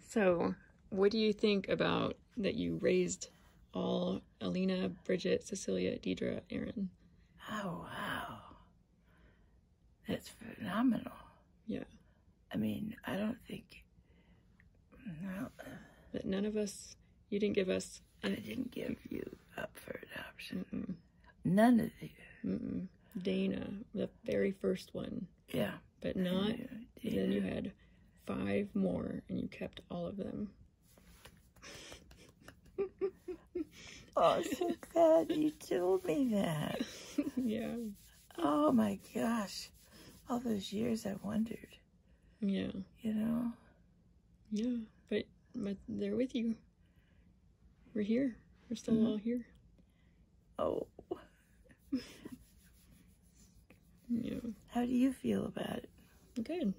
So, what do you think about that you raised all Alina, Bridget, Cecilia, Deidre, Erin? Oh, wow. That's phenomenal. Yeah. I mean, I don't think. No, That none of us, you didn't give us, I didn't give you up for adoption. mm-mm, None of you. mm-mm. Dana, the very first one, Yeah. but not. Then you had five more, and you kept all of them. Oh, so glad you told me that. yeah. Oh my gosh. All those years I wondered, Yeah. you know? Yeah. But but they're with you. We're here. We're still Mhm. all here. Oh, Yeah. how do you feel about it? Good.